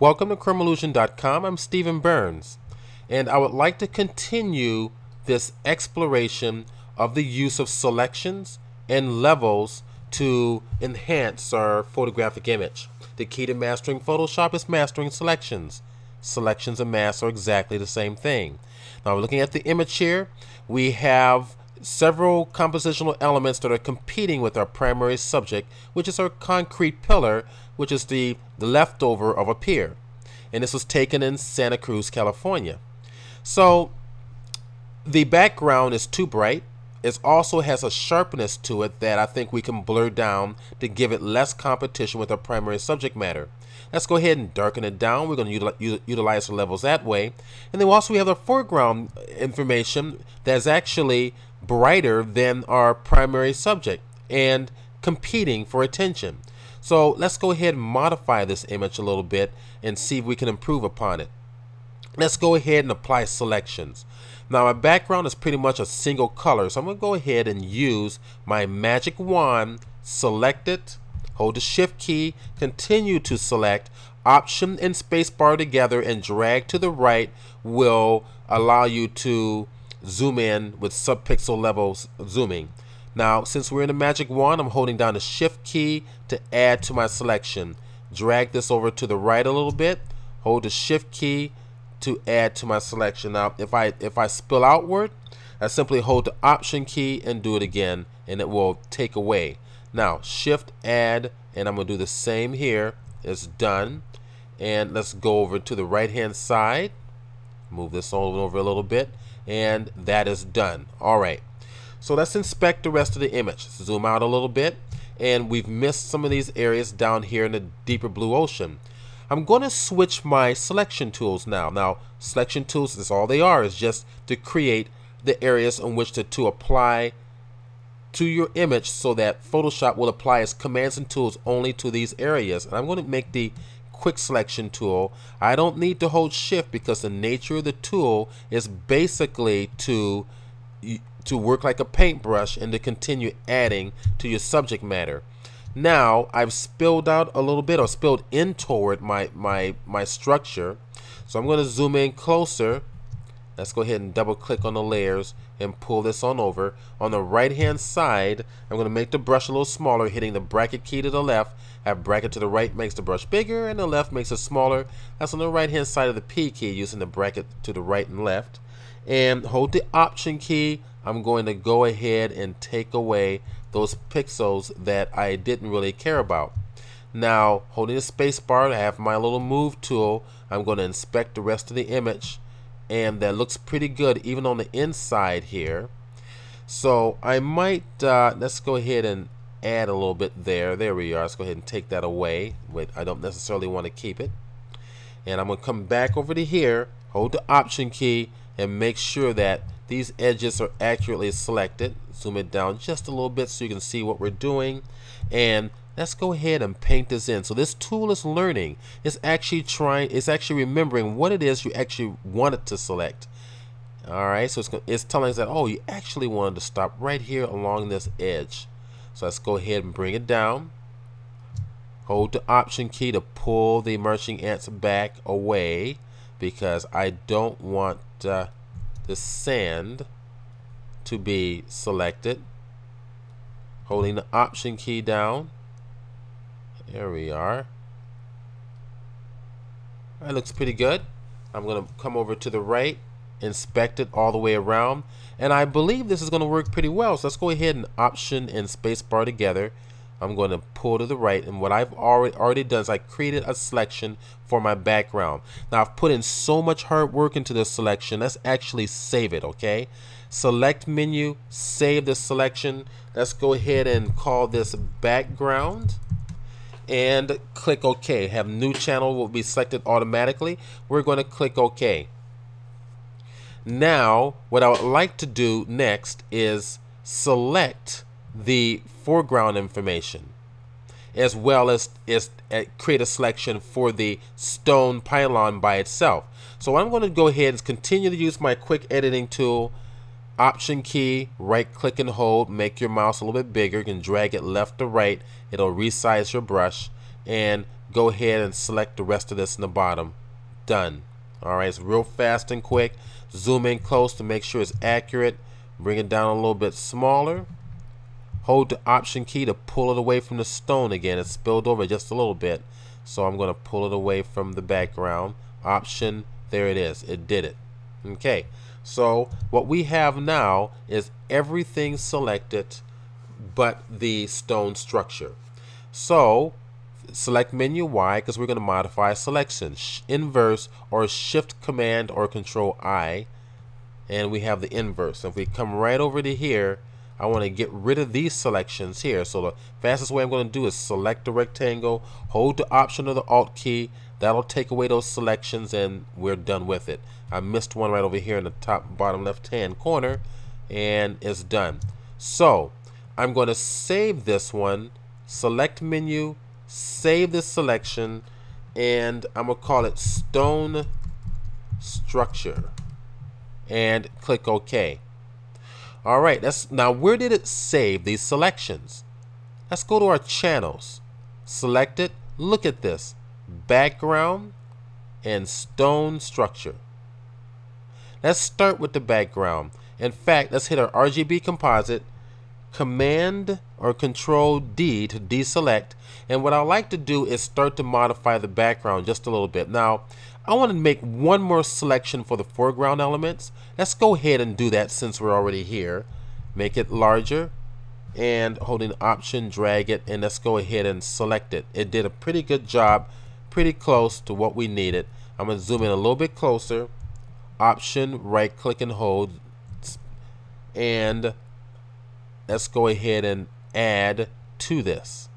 Welcome to Chromeallusion.com. I'm Stephen Burns, and I would like to continue this exploration of the use of selections and levels to enhance our photographic image. The key to mastering Photoshop is mastering selections. Selections and masks are exactly the same thing. Now, looking at the image here. We have several compositional elements that are competing with our primary subject, which is our concrete pillar, which is the, the leftover of a pier. And this was taken in Santa Cruz, California. So the background is too bright. It also has a sharpness to it that I think we can blur down to give it less competition with our primary subject matter. Let's go ahead and darken it down. We're going to utilize the levels that way. And then also we have the foreground information that's actually brighter than our primary subject and competing for attention. So let's go ahead and modify this image a little bit and see if we can improve upon it. Let's go ahead and apply selections. Now my background is pretty much a single color, so I'm going to go ahead and use my magic wand, select it, hold the shift key, continue to select, option and spacebar together and drag to the right will allow you to zoom in with subpixel levels zooming. Now, since we're in the magic wand, I'm holding down the shift key to add to my selection. Drag this over to the right a little bit, hold the shift key to add to my selection. Now, if I if I spill outward, I simply hold the option key and do it again, and it will take away. Now, shift add, and I'm gonna do the same here. It's done. And let's go over to the right hand side. Move this over a little bit and that is done. All right. So let's inspect the rest of the image. Zoom out a little bit and we've missed some of these areas down here in the deeper blue ocean. I'm going to switch my selection tools now. Now, selection tools is all they are, is just to create the areas on which to, to apply to your image so that Photoshop will apply its commands and tools only to these areas. And I'm going to make the quick selection tool. I don't need to hold shift because the nature of the tool is basically to to work like a paintbrush and to continue adding to your subject matter. Now I've spilled out a little bit or spilled in toward my my my structure. So I'm going to zoom in closer. Let's go ahead and double click on the layers and pull this on over. On the right hand side, I'm going to make the brush a little smaller, hitting the bracket key to the left. Have bracket to the right makes the brush bigger, and the left makes it smaller. That's on the right hand side of the P key using the bracket to the right and left. And hold the Option key. I'm going to go ahead and take away those pixels that I didn't really care about. Now, holding the space bar, I have my little move tool. I'm going to inspect the rest of the image and that looks pretty good even on the inside here. So I might uh, let's go ahead and add a little bit there. There we are. Let's go ahead and take that away Wait, I don't necessarily want to keep it. And I'm gonna come back over to here hold the option key and make sure that these edges are accurately selected. Zoom it down just a little bit so you can see what we're doing. And let's go ahead and paint this in. So this tool is learning. It's actually trying, it's actually remembering what it is you actually wanted to select. All right, so it's, it's telling us that, oh, you actually wanted to stop right here along this edge. So let's go ahead and bring it down. Hold the option key to pull the emerging ants back away because I don't want uh, the sand to be selected. Holding the option key down there we are. That looks pretty good. I'm going to come over to the right, inspect it all the way around, and I believe this is going to work pretty well. So let's go ahead and option and spacebar together. I'm going to pull to the right, and what I've already already done is I created a selection for my background. Now I've put in so much hard work into this selection. Let's actually save it, okay? Select menu, save the selection. Let's go ahead and call this background and click OK. Have new channel will be selected automatically. We're going to click OK. Now, what I would like to do next is select the foreground information as well as, as uh, create a selection for the stone pylon by itself. So I'm going to go ahead and continue to use my quick editing tool option key, right click and hold, make your mouse a little bit bigger. You can drag it left to right. It'll resize your brush. and go ahead and select the rest of this in the bottom. Done. All right, it's real fast and quick. Zoom in close to make sure it's accurate. Bring it down a little bit smaller. Hold the option key to pull it away from the stone again. It's spilled over just a little bit. So I'm going to pull it away from the background. Option, there it is. It did it. Okay, so what we have now is everything selected but the stone structure. So select menu Y because we're going to modify selection. Inverse or shift command or control I and we have the inverse. If we come right over to here I want to get rid of these selections here. So the fastest way I'm going to do is select the rectangle, hold the option or the alt key. That'll take away those selections and we're done with it. I missed one right over here in the top bottom left hand corner and it's done. So I'm going to save this one, select menu, save this selection, and I'm going to call it stone structure and click OK. All right, that's now where did it save these selections? Let's go to our channels. Select it. Look at this. Background and stone structure. Let's start with the background. In fact, let's hit our RGB composite Command or Control D to deselect. And what I like to do is start to modify the background just a little bit. Now, I want to make one more selection for the foreground elements. Let's go ahead and do that since we're already here. Make it larger and holding option drag it and let's go ahead and select it. It did a pretty good job, pretty close to what we needed. I'm going to zoom in a little bit closer. Option right click and hold and let's go ahead and add to this.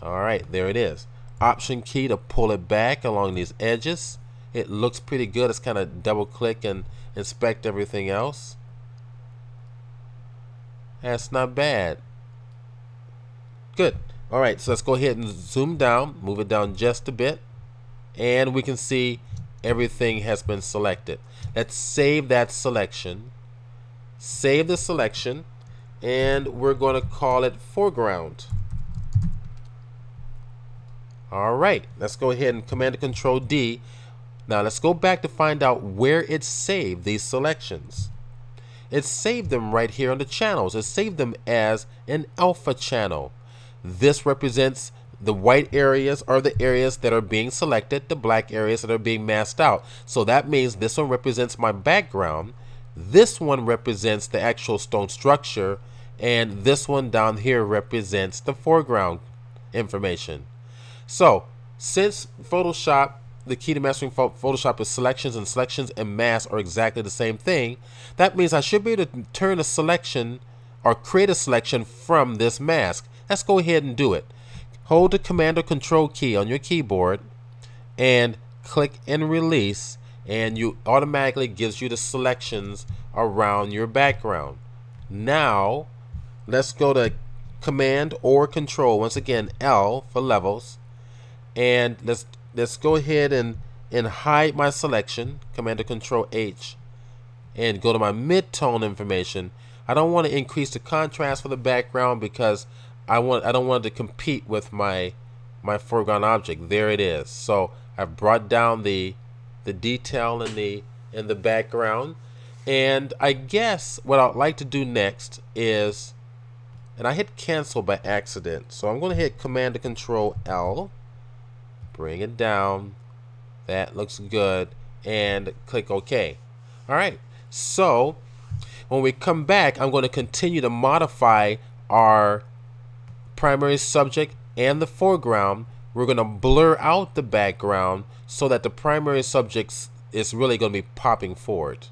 All right, there it is. Option key to pull it back along these edges. It looks pretty good. It's kind of double click and inspect everything else. That's not bad. Good. All right, so let's go ahead and zoom down, move it down just a bit, and we can see everything has been selected. Let's save that selection. Save the selection and we're going to call it foreground. All right, let's go ahead and Command and Control D. Now let's go back to find out where it saved these selections. It saved them right here on the channels. It saved them as an alpha channel. This represents the white areas are the areas that are being selected, the black areas that are being masked out. So that means this one represents my background this one represents the actual stone structure and this one down here represents the foreground information. So since Photoshop, the key to mastering Photoshop is selections and selections and masks are exactly the same thing, that means I should be able to turn a selection or create a selection from this mask. Let's go ahead and do it. Hold the command or control key on your keyboard and click and release and you automatically gives you the selections around your background. Now, let's go to command or control once again L for levels and let's let's go ahead and and hide my selection command or control H and go to my mid-tone information I don't want to increase the contrast for the background because I want I don't want to compete with my my foreground object there it is so I've brought down the the detail in the in the background. And I guess what I'd like to do next is, and I hit cancel by accident. So I'm going to hit Command to Control L, bring it down. That looks good, and click OK. All right. So when we come back, I'm going to continue to modify our primary subject and the foreground we're going to blur out the background so that the primary subject is really going to be popping forward.